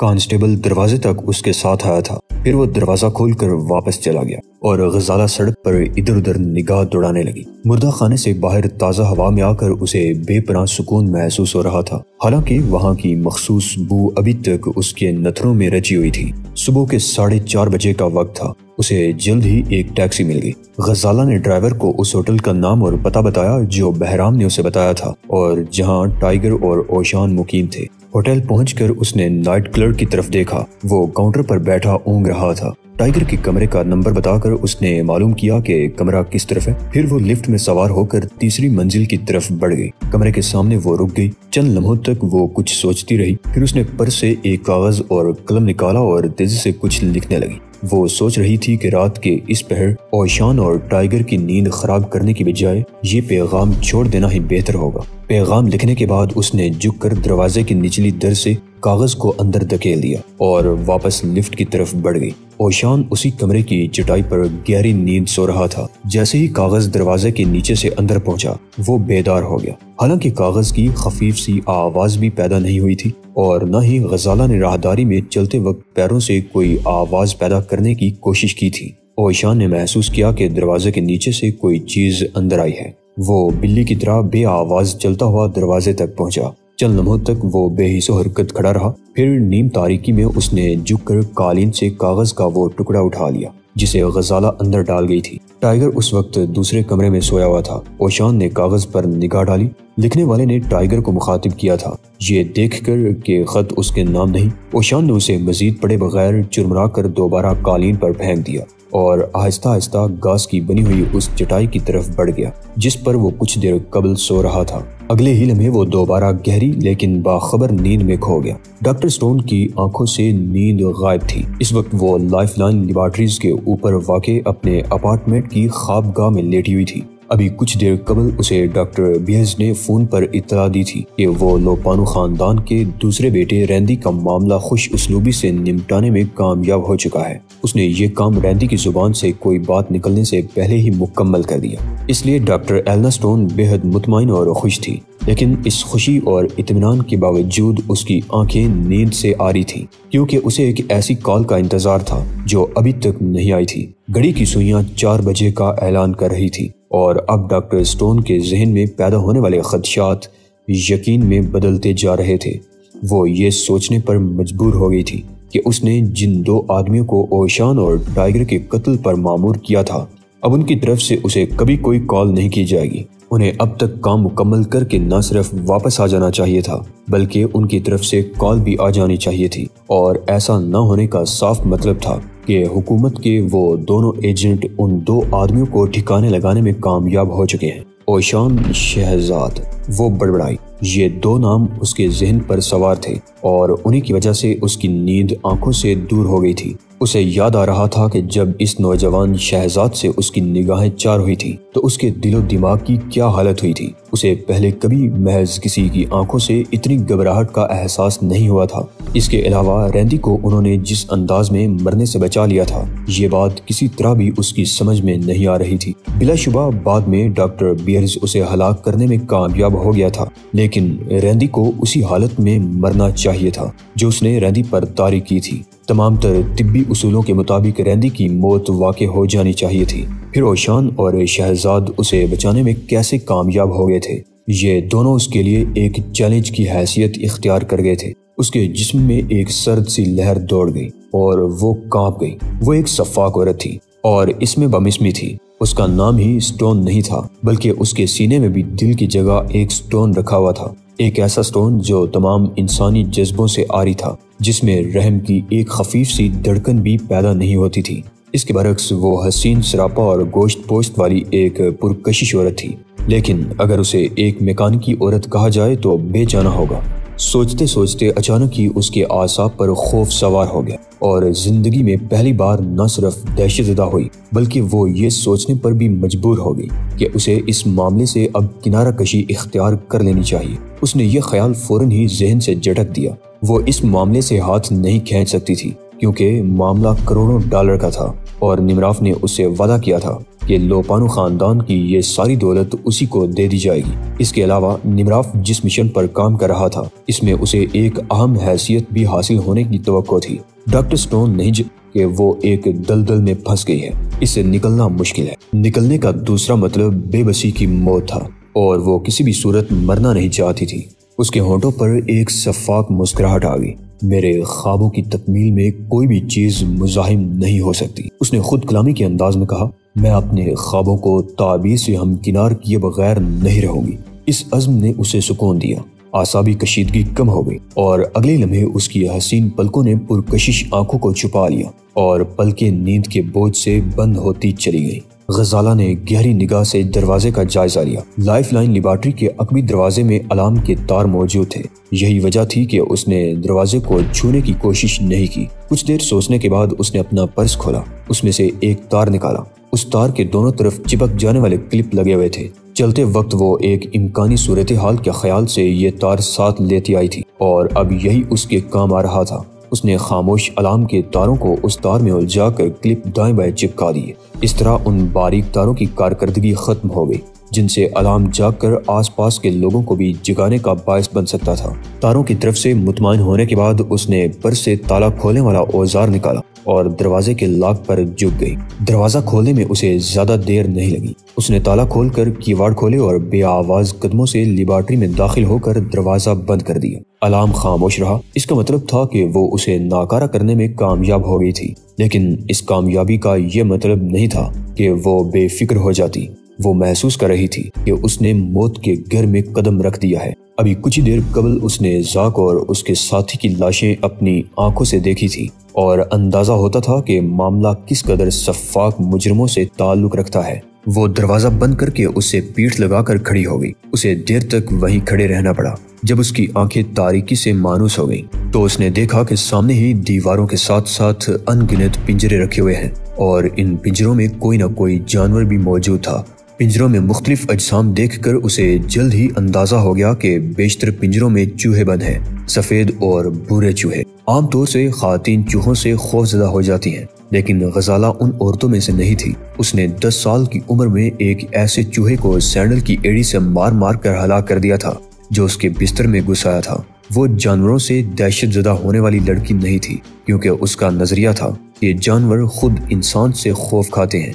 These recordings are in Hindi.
कांस्टेबल दरवाजे तक उसके साथ आया था। फिर वो दरवाज़ा खोलकर वापस चला गया और गजाला सड़क पर इधर उधर निगाह दौड़ाने लगी। मुर्दा खाने से बाहर ताज़ा हवा में आकर उसे बेपना सुकून महसूस हो रहा था। हालाँकि वहाँ की मखसूस बू अभी तक उसके नथरों में रची हुई थी। सुबह के साढ़े चार बजे का वक्त था। उसे जल्द ही एक टैक्सी मिल गई। गजाला ने ड्राइवर को उस होटल का नाम और पता बताया जो बहराम ने उसे बताया था और जहाँ टाइगर और ओशान मुकीम थे। होटल पहुंचकर उसने नाइट क्लर्क की तरफ़ देखा। वो काउंटर पर बैठा ऊँग रहा था। टाइगर के कमरे का नंबर बताकर उसने मालूम किया कि कमरा किस तरफ़ है। फिर वो लिफ्ट में सवार होकर तीसरी मंजिल की तरफ़ बढ़ गई। कमरे के सामने वो रुक गई। चंद लम्हों तक वो कुछ सोचती रही। फिर उसने पर्स से एक कागज़ और कलम निकाला और तेज़ी से कुछ लिखने लगी। वो सोच रही थी कि रात के इस पहर ओशान और टाइगर की नींद खराब करने की बजाय ये पैगाम छोड़ देना ही बेहतर होगा। पैगाम लिखने के बाद उसने झुककर दरवाजे के निचली दर से कागज़ को अंदर धकेल दिया और वापस लिफ्ट की तरफ़ बढ़ गई। ओशान उसी कमरे की चटाई पर गहरी नींद सो रहा था। जैसे ही कागज़ दरवाजे के नीचे से अंदर पहुँचा, वो बेदार हो गया। हालाँकि कागज़ की खफीफ सी आवाज़ भी पैदा नहीं हुई थी और न ही गजाला ने राहदारी में चलते वक्त पैरों से कोई आवाज़ पैदा करने की कोशिश की थी। ओशान ने महसूस किया कि दरवाजे के नीचे से कोई चीज़ अंदर आई है। वो बिल्ली की तरह बे आवाज़ चलता हुआ दरवाजे तक पहुँचा। चंद लम्हों तक वो बेहिसो हरकत खड़ा रहा। फिर नीम तारीकी में उसने झुक कर कालीन से कागज़ का वो टुकड़ा उठा लिया, जिसे गजाला अंदर डाल गई थी। टाइगर उस वक्त दूसरे कमरे में सोया हुआ था। ओशान ने कागज़ पर निगाह डाली। लिखने वाले ने टाइगर को मुखातिब किया था। ये देख कर के खत उसके नाम नहीं, ओशान ने उसे मजीद पड़े बगैर चुरमरा कर दोबारा कालीन पर फेंक दिया। और आहिस्ता आहिस्ता घास की बनी हुई उस चटाई की तरफ़ बढ़ गया, जिस पर वो कुछ देर कबल सो रहा था। अगले ही लम्हे वो दोबारा गहरी लेकिन बाखबर नींद में खो गया। डॉक्टर स्टोन की आँखों से नींद गायब थी। इस वक्त वो लाइफ लाइन लेबार्ट्रीज के ऊपर वाकई अपने अपार्टमेंट की खाबगाह में लेटी हुई थी। अभी कुछ देर कबल उसे डॉक्टर बियज ने फ़ोन पर इतला दी थी कि वो लोपानु खानदान के दूसरे बेटे रैंदी का मामला खुश उसलूबी से निपटाने में कामयाब हो चुका है। उसने ये काम रैंदी की ज़ुबान से कोई बात निकलने से पहले ही मुकम्मल कर दिया। इसलिए डॉक्टर एलना स्टोन बेहद मुतमिन और खुश थी, लेकिन इस खुशी और इतमान के बावजूद उसकी आँखें नींद से आ रही थी, क्योंकि उसे एक ऐसी कॉल का इंतज़ार था जो अभी तक नहीं आई थी। घड़ी की सुइयाँ चार बजे का ऐलान कर रही थी। और अब डॉक्टर स्टोन के जहन में पैदा होने वाले खदशात यकीन में बदलते जा रहे थे। वो ये सोचने पर मजबूर हो गई थी कि उसने जिन दो आदमियों को ओशान और टाइगर के कत्ल पर मामूर किया था, अब उनकी तरफ़ से उसे कभी कोई कॉल नहीं की जाएगी। उन्हें अब तक काम मुकम्मल करके न सिर्फ़ वापस आ जाना चाहिए था, बल्कि उनकी तरफ़ से कॉल भी आ जानी चाहिए थी, और ऐसा न होने का साफ़ मतलब था। कि हुकूमत के वो दोनों एजेंट उन दो आदमियों को ठिकाने लगाने में कामयाब हो चुके हैं। ओशान शहजाद। वो बड़बड़ाई। ये दो नाम उसके जहन पर सवार थे और उन्हीं की वजह से उसकी नींद आँखों से दूर हो गई थी। उसे याद आ रहा था कि जब इस नौजवान शहजाद से उसकी निगाहें चार हुई थी तो उसके दिलो दिमाग की क्या हालत हुई थी। उसे पहले कभी महज किसी की आँखों से इतनी घबराहट का एहसास नहीं हुआ था। इसके अलावा रेंदी को उन्होंने जिस अंदाज में मरने से बचा लिया था, ये बात किसी तरह भी उसकी समझ में नहीं आ रही थी। बिलाशुबा बाद में डॉक्टर बियर्स उसे हलाक करने में कामयाब हो गया था, लेकिन रैंदी को उसी हालत में मरना चाहिए था, जो उसने रैंदी पर तारी की थी। तमाम तर तिब्बी उसूलों के मुताबिक रैंदी की मौत वाक़ हो जानी चाहिए थी। फिर ओशान और शहजाद उसे बचाने में कैसे कामयाब हो गए थे? ये दोनों उसके लिए एक चैलेंज की हैसियत इख्तियार कर गए थे। उसके जिस्म में एक सर्द सी लहर दौड़ गई और वो काँप गई। वो एक सफाक औरत थी और इसमें बमिसमी थी। उसका नाम ही स्टोन नहीं था, बल्कि उसके सीने में भी दिल की जगह एक स्टोन रखा हुआ था। एक ऐसा स्टोन जो तमाम इंसानी जज्बों से आरी था, जिसमें रहम की एक खफीफ सी धड़कन भी पैदा नहीं होती थी। इसके बरक्स वो हसीन सरापा और गोश्त पोश्त वाली एक पुरकशिश औरत थी। लेकिन अगर उसे एक मैकानिकी औरत कहा जाए तो बेचाना होगा। सोचते सोचते अचानक ही उसके आसाब पर खौफ सवार हो गया और ज़िंदगी में पहली बार न सिर्फ़ दहशतदा हुई, बल्कि वो ये सोचने पर भी मजबूर हो गई कि उसे इस मामले से अब किनारा कशी इख्तियार कर लेनी चाहिए। उसने ये ख्याल फ़ौरन ही जहन से झटक दिया। वो इस मामले से हाथ नहीं खींच सकती थी, क्योंकि मामला करोड़ों डॉलर का था और निमराफ ने उससे वादा किया था कि लोपानो खानदान की ये सारी दौलत उसी को दे दी जाएगी। इसके अलावा निमराफ जिस मिशन पर काम कर रहा था, इसमें उसे एक अहम हैसियत भी हासिल होने की तो थी। डॉक्टर स्टोन नहीं कि वो एक दलदल में फंस गई है। इससे निकलना मुश्किल है। निकलने का दूसरा मतलब बेबसी की मौत था, और वो किसी भी सूरत मरना नहीं चाहती थी। उसके होठों पर एक शफाक मुस्कुराहट आ गई। मेरे ख्वाबों की तकमील में कोई भी चीज़ मुजाहिम नहीं हो सकती। उसने खुद कलामी के अंदाज में कहा मैं अपने ख्वाबों को ताबीर से हमकिनार किए बगैर नहीं रहूँगी। इस अज़म ने उसे सुकून दिया। आसाबी कशीदगी कम हो गई और अगले लम्हे उसकी हसीन पलकों ने पुरकशिश आँखों को छुपा लिया और पलके नींद के बोझ से बंद होती चली गई। गजाला ने गहरी निगाह से दरवाजे का जायजा लिया। लाइफ लाइन लिबार्ट्री के अकबी दरवाजे में अलार्म के तार मौजूद थे। यही वजह थी कि उसने दरवाजे को छूने की कोशिश नहीं की। कुछ देर सोचने के बाद उसने अपना पर्स खोला। उसमें से एक तार निकाला। उस तार के दोनों तरफ़ चिपक जाने वाले क्लिप लगे हुए थे। चलते वक्त वो एक इम्कानी सूरत हाल के ख्याल से ये तार साथ लेती आई थी और अब यही उसके काम आ रहा था। उसने खामोश अलार्म के तारों को उस तार में उलझा कर क्लिप दाएँ बाएँ चिपका दिए। इस तरह उन बारीक तारों की कारकर्दगी खत्म हो गई, जिनसे अलार्म जाग कर आसपास के लोगों को भी जगाने का बायस बन सकता था। तारों की तरफ़ से मुतमान होने के बाद उसने पर से ताला खोलने वाला औज़ार निकाला। और दरवाजे के लाक पर झुक गई। दरवाज़ा खोलने में उसे ज़्यादा देर नहीं लगी। उसने ताला खोलकर कीवाड़ खोले और बेआवाज कदमों से लिबार्ट्री में दाखिल होकर दरवाज़ा बंद कर दिया। अलार्म खामोश रहा। इसका मतलब था कि वो उसे नाकारा करने में कामयाब हो गई थी। लेकिन इस कामयाबी का यह मतलब नहीं था कि वो बेफिक्र हो जाती। वो महसूस कर रही थी कि उसने मौत के घर में कदम रख दिया है। अभी कुछ ही देर कबल उसने जाक और उसके साथी की लाशें अपनी आँखों से देखी थी और अंदाज़ा होता था कि मामला किस कदर सफाक मुजरमों से ताल्लुक रखता है। वो दरवाज़ा बंद करके उसे पीठ लगाकर खड़ी हो गई। उसे देर तक वहीं खड़े रहना पड़ा जब उसकी आँखें तारीकी से मानूस हो गईं, तो उसने देखा कि सामने ही दीवारों के साथ साथ अनगिनत पिंजरे रखे हुए हैं और इन पिंजरों में कोई ना कोई जानवर भी मौजूद था। पिंजरों में मुख्तलिफ़ अजसाम देख कर उसे जल्द ही अंदाज़ा हो गया कि बेशतर पिंजरों में चूहे बंद हैं, सफ़ेद और बुरे चूहे। आमतौर से खातन चूहों से खौफजदा हो जाती हैं, लेकिन गजाला उन औरतों में से नहीं थी। उसने 10 साल की उम्र में एक ऐसे चूहे को सैंडल की एड़ी से मार मार कर हला कर दिया था, जो उसके बिस्तर में घुसाया था। वो जानवरों से दहशत जदा होने वाली लड़की नहीं थी, क्योंकि उसका नज़रिया था कि जानवर खुद इंसान से खौफ खाते हैं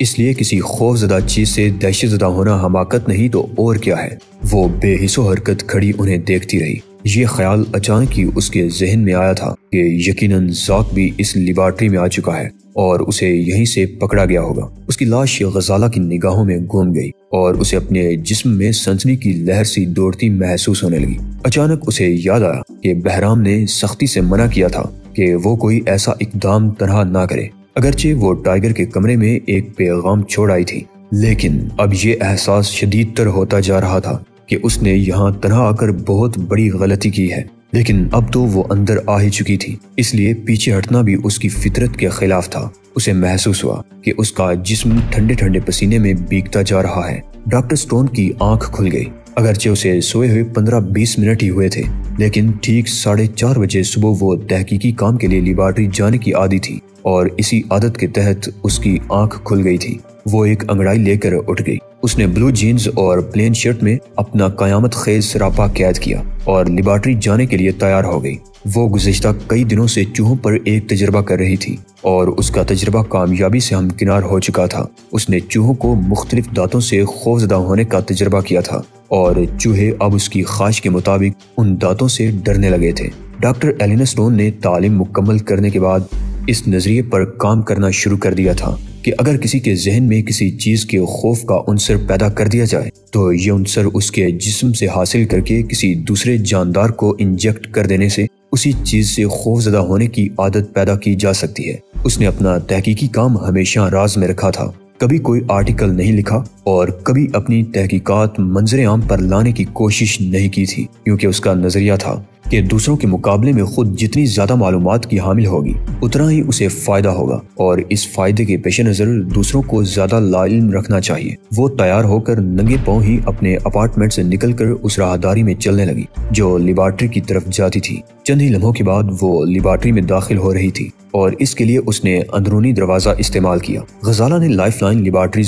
इसलिए किसी खौफजदा चीज़ से दहशत जदा होना हमाकत नहीं तो और क्या है? वो बेहिसो हरकत खड़ी उन्हें देखती रही। ये ख्याल अचानक ही उसके जहन में आया था कि यकीनन जाक भी इस लिबार्ट्री में आ चुका है और उसे यहीं से पकड़ा गया होगा। उसकी लाश गजाला की निगाहों में घूम गई और उसे अपने जिस्म में सनसनी की लहर सी दौड़ती महसूस होने लगी। अचानक उसे याद आया कि बहराम ने सख्ती से मना किया था कि वो कोई ऐसा इकदाम तरह ना करे। अगरचे वो टाइगर के कमरे में एक पैगाम छोड़ आई थी। लेकिन अब ये एहसास शदीद तर होता जा रहा था कि उसने यहाँ तरह आकर बहुत बड़ी गलती की है। लेकिन अब तो वो अंदर आ ही चुकी थी, इसलिए पीछे हटना भी उसकी फितरत के खिलाफ था। उसे महसूस हुआ कि उसका जिस्म ठंडे ठंडे पसीने में बीगता जा रहा है। डॉक्टर स्टोन की आँख खुल गई। अगरचे उसे सोए हुए पंद्रह बीस मिनट ही हुए थे, लेकिन ठीक साढ़े चार बजे सुबह वो तहकीकी काम के लिए लिबार्ट्री जाने की आदि थी और इसी आदत के तहत उसकी आँख खुल गई थी। वो एक अंगड़ाई लेकर उठ गई। उसने ब्लू जीन्स और प्लेन शर्ट में अपना कयामत खेज सरापा कैद किया और लिबार्ट्री जाने के लिए तैयार हो गई। वो गुजश्ता कई दिनों से चूहों पर एक तजर्बा कर रही थी और उसका तजर्बा कामयाबी से हमकिनार हो चुका था। उसने चूहों को मुख्तलिफ़ दांतों से खौफजदा होने का तजर्बा किया था और चूहे अब उसकी ख्वाहिश के मुताबिक उन दांतों से डरने लगे थे। डॉक्टर एलिना स्टोन ने तालीम मुकम्मल करने के बाद इस नज़रिए पर काम करना शुरू कर दिया था। कि अगर किसी के जहन में किसी चीज़ के खौफ का उनसर पैदा कर दिया जाए तो ये उनसर उसके जिस्म से हासिल करके किसी दूसरे जानदार को इंजेक्ट कर देने से उसी चीज़ से खौफ खौफजदा होने की आदत पैदा की जा सकती है। उसने अपना तहकीकी काम हमेशा राज में रखा था। कभी कोई आर्टिकल नहीं लिखा और कभी अपनी तहकीकात मंजर आम पर लाने की कोशिश नहीं की थी, क्योंकि उसका नज़रिया था कि दूसरों के मुकाबले में खुद जितनी ज़्यादा मालूम की हामिल होगी, उतना ही उसे फ़ायदा होगा। और इस फ़ायदे के पेश नज़र दूसरों को ज़्यादा लाइम रखना चाहिए। वो तैयार होकर नंगे पाँव ही अपने अपार्टमेंट से निकलकर उस राहदारी में चलने लगी, जो लिबार्ट्री की तरफ़ जाती थी। चंद ही लम्हों के बाद वो लिबार्ट्री में दाखिल हो रही थी, और इसके लिए उसने अंदरूनी दरवाज़ा इस्तेमाल किया। गजाला ने लाइफ लाइन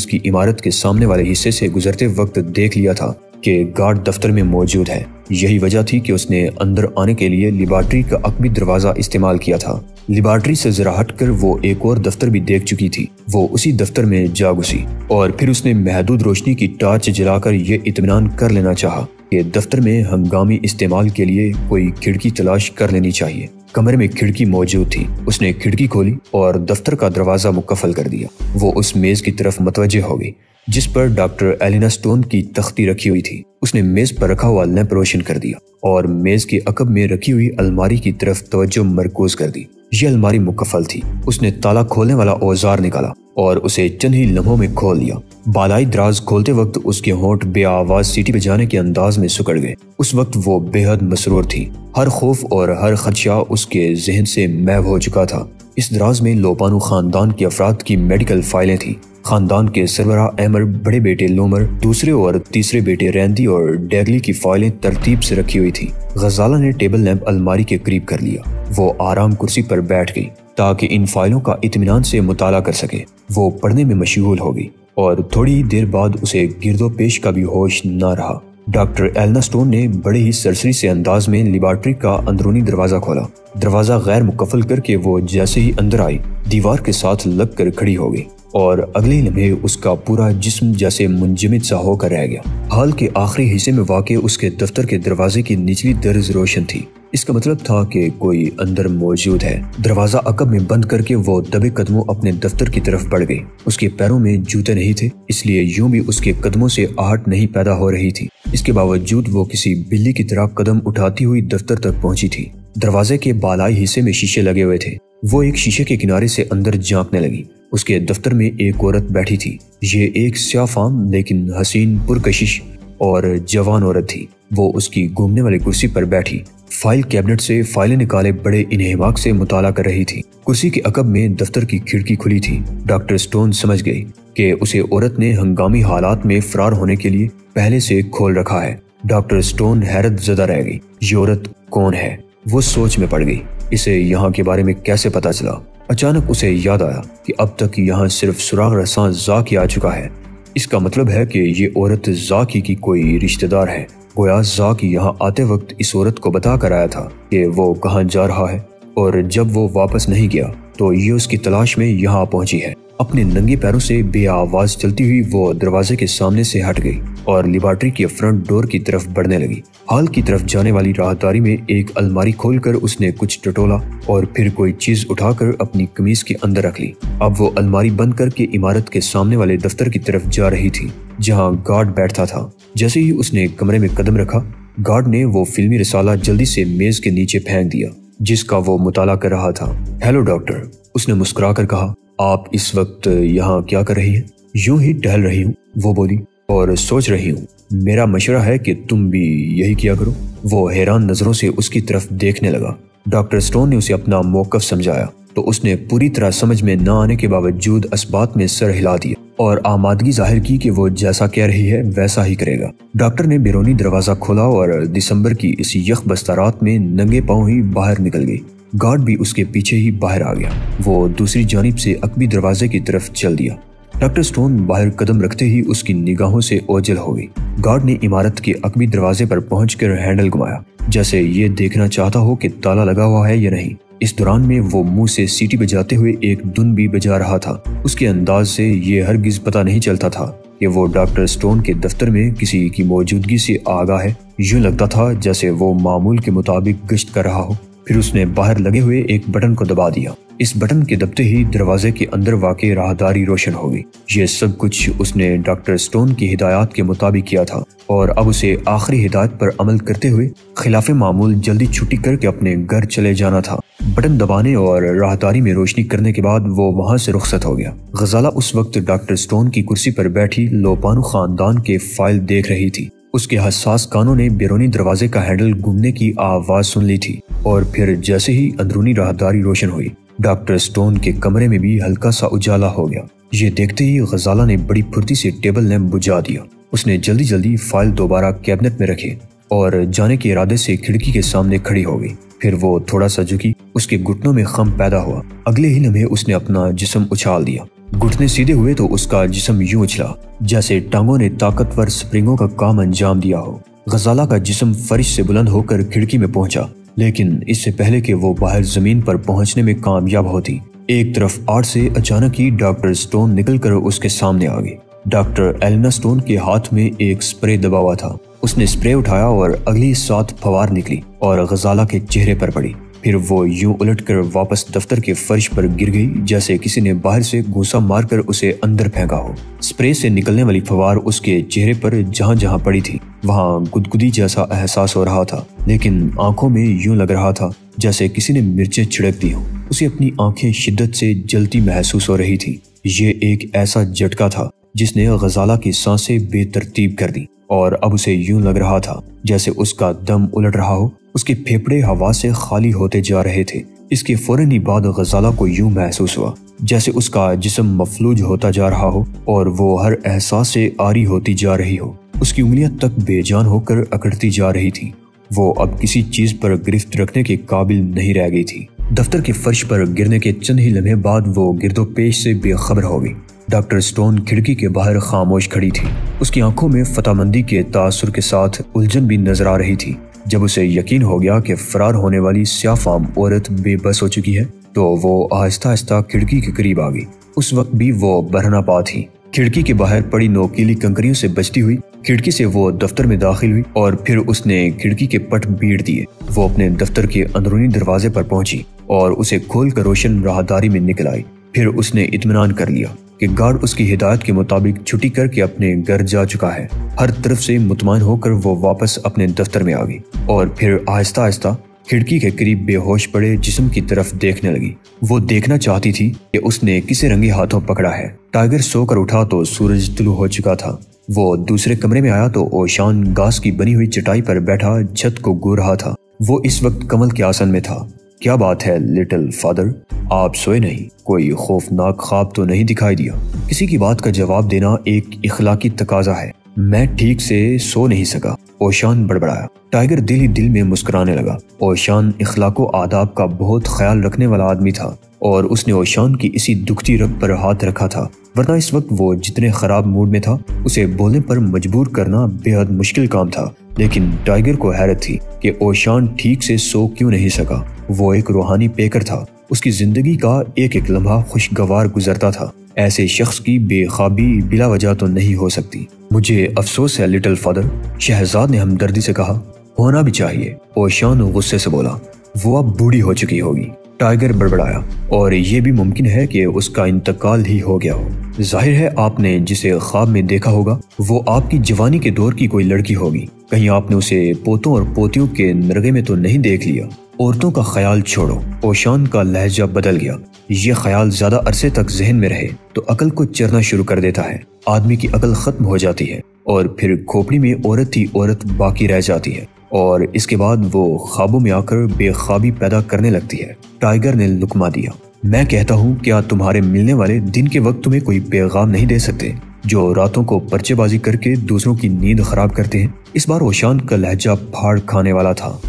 की इमारत के सामने वाले हिस्से से गुजरते वक्त देख लिया था कि गार्ड दफ्तर में मौजूद है। यही वजह थी कि उसने अंदर आने के लिए लिबार्ट्री का अकबी दरवाज़ा इस्तेमाल किया था। लिबार्ट्री से जरा हटकर वो एक और दफ्तर भी देख चुकी थी। वो उसी दफ्तर में जा घुसी और फिर उसने महदूद रोशनी की टार्च जलाकर ये इतमान कर लेना चाहा कि दफ्तर में हंगामी इस्तेमाल के लिए कोई खिड़की तलाश कर लेनी चाहिए। कमरे में खिड़की मौजूद थी। उसने खिड़की खोली और दफ्तर का दरवाज़ा मुकफल कर दिया। वो उस मेज की तरफ़ मुतवजह हो गई। जिस पर डॉक्टर एलिना स्टोन की तख्ती रखी हुई थी। उसने मेज पर रखा हुआ लैंप रोशन कर दिया और मेज के अकब में रखी हुई अलमारी की तरफ़ तवज्जो मरकूज कर दी। ये अलमारी मुकफल थी। उसने ताला खोलने वाला औज़ार निकाला और उसे चंद ही लम्हों में खोल लिया। बालाई दराज खोलते वक्त उसके होंठ बे आवाज़ सीटी बजाने के अंदाज में सुकड़ गए। उस वक्त वो बेहद मसरूर थी। हर खौफ और हर खदशा उसके जहन से मैव हो चुका था। इस दराज में लोपानू खानदान के अफराद की मेडिकल फाइलें थी। खानदान के सरबरा अहमर बड़े बेटे लोमर, दूसरे और तीसरे बेटे रैंदी और डेगली की फाइलें तरतीब से रखी हुई थी। गजाला ने टेबल लैंप अलमारी के करीब कर लिया। वो आराम कुर्सी पर बैठ गई, ताकि इन फाइलों का इतमान से मुताला कर सके। वो पढ़ने में मशगूल हो गई और थोड़ी देर बाद उसे गिरदो पेश का भी होश न रहा। डॉक्टर एलना स्टोन ने बड़े ही सरसरी से अंदाज में लिबार्ट्री का अंदरूनी दरवाज़ा खोला। दरवाज़ा गैर मुकफल करके वो जैसे ही अंदर आई, दीवार के साथ लग कर खड़ी हो गई और अगले लम्हे उसका पूरा जिस्म जैसे मुंजमिद सा होकर रह गया। हाल के आखिरी हिस्से में वाकई उसके दफ्तर के दरवाजे की निचली दर्ज रोशन थी। इसका मतलब था कि कोई अंदर मौजूद है। दरवाज़ा अकब में बंद करके वो दबे कदमों अपने दफ्तर की तरफ़ बढ़ गई। उसके पैरों में जूते नहीं थे, इसलिए यूँ भी उसके कदमों से आहट नहीं पैदा हो रही थी। इसके बावजूद वो किसी बिल्ली की तरह कदम उठाती हुई दफ्तर तक पहुँची थी। दरवाजे के बालाई हिस्से में शीशे लगे हुए थे। वो एक शीशे के किनारे से अंदर झांकने लगी। उसके दफ्तर में एक औरत बैठी थी। ये एक स्याफाम लेकिन हसीन पुरकशिश और जवान औरत थी। वो उसकी घूमने वाली कुर्सी पर बैठी। फ़ाइल कैबिनेट से फाइलें निकाले बड़े इन्हेमाक से मुताला कर रही थी। कुर्सी के अकब में दफ्तर की खिड़की खुली थी। डॉक्टर स्टोन समझ गई कि उसे औरत ने हंगामी हालात में फरार होने के लिए पहले से खोल रखा है। डॉक्टर स्टोन हैरत जदा रह गई। ये औरत कौन है? वो सोच में पड़ गई। इसे यहाँ के बारे में कैसे पता चला? अचानक उसे याद आया कि अब तक यहाँ सिर्फ़ सुराग रसा जाकी आ चुका है। इसका मतलब है कि ये औरत जाकी की कोई रिश्तेदार है। गोया जाकी यहाँ आते वक्त इस औरत को बता कर आया था कि वो कहाँ जा रहा है और जब वो वापस नहीं गया तो ये उसकी तलाश में यहाँ पहुँची है। अपने नंगे पैरों से बे आवाज़ चलती हुई वो दरवाजे के सामने से हट गई और लिबार्ट्री के फ्रंट डोर की तरफ़ बढ़ने लगी। हाल की तरफ़ जाने वाली राहदारी में एक अलमारी खोलकर उसने कुछ टटोला और फिर कोई चीज़ उठाकर अपनी कमीज के अंदर रख ली। अब वो अलमारी बंद करके इमारत के सामने वाले दफ्तर की तरफ़ जा रही थी, जहाँ गार्ड बैठता था। जैसे ही उसने कमरे में कदम रखा, गार्ड ने वो फिल्मी रिसाला जल्दी से मेज के नीचे फेंक दिया, जिसका वो मुताला कर रहा था। हेलो, डॉक्टर, उसने मुस्कुरा कर कहा, आप इस वक्त यहाँ क्या कर रही हैं? यूँ ही टहल रही हूँ, वो बोली, और सोच रही हूँ, मेरा मशवरा है कि तुम भी यही किया करो। वो हैरान नज़रों से उसकी तरफ़ देखने लगा। डॉक्टर स्टोन ने उसे अपना मौकफ समझाया। तो उसने पूरी तरह समझ में न आने के बावजूद असबात में सर हिला दिया और आमादगी ज़ाहिर की कि वो जैसा कह रही है, वैसा ही करेगा। डॉक्टर ने बेरोनी दरवाज़ा खोला और दिसंबर की इस यख बस्तारात में नंगे पाँव ही बाहर निकल गई। गार्ड भी उसके पीछे ही बाहर आ गया। वो दूसरी जानब से अकबी दरवाजे की तरफ़ चल दिया। डॉक्टर स्टोन बाहर कदम रखते ही उसकी निगाहों से ओझल हो गई। गार्ड ने इमारत के अकबी दरवाजे पर पहुंचकर हैंडल घुमाया, जैसे ये देखना चाहता हो कि ताला लगा हुआ है या नहीं। इस दौरान में वो मुँह से सीटी बजाते हुए एक धुन भी बजा रहा था। उसके अंदाज से ये हरगिज पता नहीं चलता था कि वो डॉक्टर स्टोन के दफ्तर में किसी की मौजूदगी से आगा है। यूँ लगता था जैसे वो मामूल के मुताबिक गश्त कर रहा हो। फिर उसने बाहर लगे हुए एक बटन को दबा दिया। इस बटन के दबते ही दरवाजे के अंदर वाकई राहदारी रोशन हो गई। ये सब कुछ उसने डॉक्टर स्टोन की हिदायत के मुताबिक किया था और अब उसे आखिरी हिदायत पर अमल करते हुए खिलाफ मामूल जल्दी छुट्टी करके अपने घर चले जाना था। बटन दबाने और राहदारी में रोशनी करने के बाद वो वहाँ से रुखसत हो गया। गजाला उस वक्त डॉक्टर स्टोन की कुर्सी पर बैठी लोपानु खानदान के फ़ाइल देख रही थी। उसके हसास कानों ने बैरूनी दरवाजे का हैंडल घूमने की आवाज़ सुन ली थी। और फिर जैसे ही अंदरूनी राहदारी रोशन हुई, डॉक्टर स्टोन के कमरे में भी हल्का सा उजाला हो गया। ये देखते ही गजाला ने बड़ी फुर्ती से टेबल लैम्प बुझा दिया। उसने जल्दी जल्दी फ़ाइल दोबारा कैबिनेट में रखे और जाने के इरादे से खिड़की के सामने खड़ी हो गई। फिर वो थोड़ा सा झुकी, उसके घुटनों में खम पैदा हुआ। अगले ही लम्हे उसने अपना जिसम उछाल दिया। घुटने सीधे हुए तो उसका जिसम यूँ उछला, जैसे टांगों ने ताकतवर स्प्रिंगों का काम अंजाम दिया हो। गजाला का जिसम फरिश से बुलंद होकर खिड़की में पहुँचा। लेकिन इससे पहले कि वो बाहर ज़मीन पर पहुँचने में कामयाब होती, एक तरफ़ आठ से अचानक ही डॉक्टर स्टोन निकलकर उसके सामने आ गई। डॉक्टर एलना स्टोन के हाथ में एक स्प्रे दबा हुआ था। उसने स्प्रे उठाया और अगली सात फवार निकली और गजाला के चेहरे पर पड़ी। फिर वो यूँ उलटकर वापस दफ्तर के फर्श पर गिर गई, जैसे किसी ने बाहर से घूसा मारकर उसे अंदर फेंका हो। स्प्रे से निकलने वाली फवार उसके चेहरे पर जहाँ जहाँ पड़ी थी, वहाँ गुदगुदी जैसा एहसास हो रहा था, लेकिन आँखों में यूँ लग रहा था, जैसे किसी ने मिर्चें छिड़क दी हो। उसे अपनी आँखें शिद्दत से जलती महसूस हो रही थी। ये एक ऐसा झटका था, जिसने गजाला की साँसें बेतरतीब कर दी, और अब उसे यूँ लग रहा था, जैसे उसका दम उलट रहा हो। उसके फेफड़े हवा से खाली होते जा रहे थे। इसके फ़ौरन ही बाद गजाला को यूँ महसूस हुआ, जैसे उसका जिसम मफलूज होता जा रहा हो और वो हर एहसास से आरी होती जा रही हो। उसकी उंगलियाँ तक बेजान होकर अकड़ती जा रही थी। वो अब किसी चीज़ पर गिरफ्त रखने के काबिल नहीं रह गई थी। दफ्तर के फर्श पर गिरने के चंद ही लम्हे बाद वो गिरदो पेश से बेखबर हो गई। डॉक्टर स्टोन खिड़की के बाहर खामोश खड़ी थी। उसकी आँखों में फतामंदी के तासुर के साथ उलझन भी नज़र आ रही थी। जब उसे यकीन हो गया कि फरार होने वाली स्याफाम औरत बेबस हो चुकी है तो वो आहिस्ता आहिस्ता खिड़की के करीब आ गई। उस वक्त भी वो बरहना पा थी। खिड़की के बाहर पड़ी नोकीली कंकरियों से बचती हुई, खिड़की से वो दफ्तर में दाखिल हुई और फिर उसने खिड़की के पट बीड़ दिए। वो अपने दफ्तर के अंदरूनी दरवाजे पर पहुँची और उसे खोल कर रोशन राहदारी में निकल आई। फिर उसने इतमान कर लिया। कि गार्ड उसकी हिदायत के मुताबिक छुट्टी करके अपने घर जा चुका है। हर तरफ़ से मुतमान होकर वो वापस अपने दफ्तर में आ गई और फिर आहिस्ता आहिस्ता खिड़की के करीब बेहोश पड़े जिस्म की तरफ़ देखने लगी। वो देखना चाहती थी कि उसने किसे रंगे हाथों पकड़ा है। टाइगर सोकर उठा तो सूरज तुलू हो चुका था। वो दूसरे कमरे में आया तो ओशान घास की बनी हुई चटाई पर बैठा छत को गो रहा था। वो इस वक्त कमल के आसन में था। क्या बात है, लिटिल फादर? आप सोए नहीं। कोई खौफनाक ख्वाब तो नहीं दिखाई दिया। किसी की बात का जवाब देना एक इखलाकी तकाजा है। मैं ठीक से सो नहीं सका। ओशान बड़बड़ाया। टाइगर दिल ही दिल में मुस्कुराने लगा। ओशान इखलाको आदाब का बहुत ख्याल रखने वाला आदमी था और उसने ओशान की इसी दुखती रग पर हाथ रखा था। वरना इस वक्त वो जितने खराब मूड में था, उसे बोलने पर मजबूर करना बेहद मुश्किल काम था। लेकिन टाइगर को हैरत थी कि ओशान ठीक से सो क्यों नहीं सका। वो एक रूहानी पेकर था। उसकी ज़िंदगी का एक एक लम्हा खुशगवार गुजरता था। ऐसे शख्स की बेखाबी बिला वजह तो नहीं हो सकती। मुझे अफसोस है, लिटिल फादर, शहजाद ने हमदर्दी से कहा, होना भी चाहिए। ओशान गुस्से से बोला, वो अब बूढ़ी हो चुकी होगी। टाइगर बड़बड़ाया, और ये भी मुमकिन है कि उसका इंतकाल ही हो गया हो। ज़ाहिर है, आपने जिसे ख्वाब में देखा होगा, वो आपकी जवानी के दौर की कोई लड़की होगी। कहीं आपने उसे पोतों और पोतियों के नरगे में तो नहीं देख लिया। औरतों का ख्याल छोड़ो, ओशान का लहजा बदल गया। ये ख्याल ज़्यादा अरसे तक जहन में रहे तो अकल को चरना शुरू कर देता है। आदमी की अकल खत्म हो जाती है, और फिर खोपड़ी में औरत ही औरत बाकी रह जाती है। और इसके बाद वो ख्वाबों में आकर बेखाबी पैदा करने लगती है। टाइगर ने लुकमा दिया। मैं कहता हूँ, क्या तुम्हारे मिलने वाले दिन के वक्त तुम्हें कोई पैगाम नहीं दे सकते, जो रातों को पर्चेबाजी करके दूसरों की नींद खराब करते हैं? इस बार ओशान का लहजा फाड़ खाने वाला था।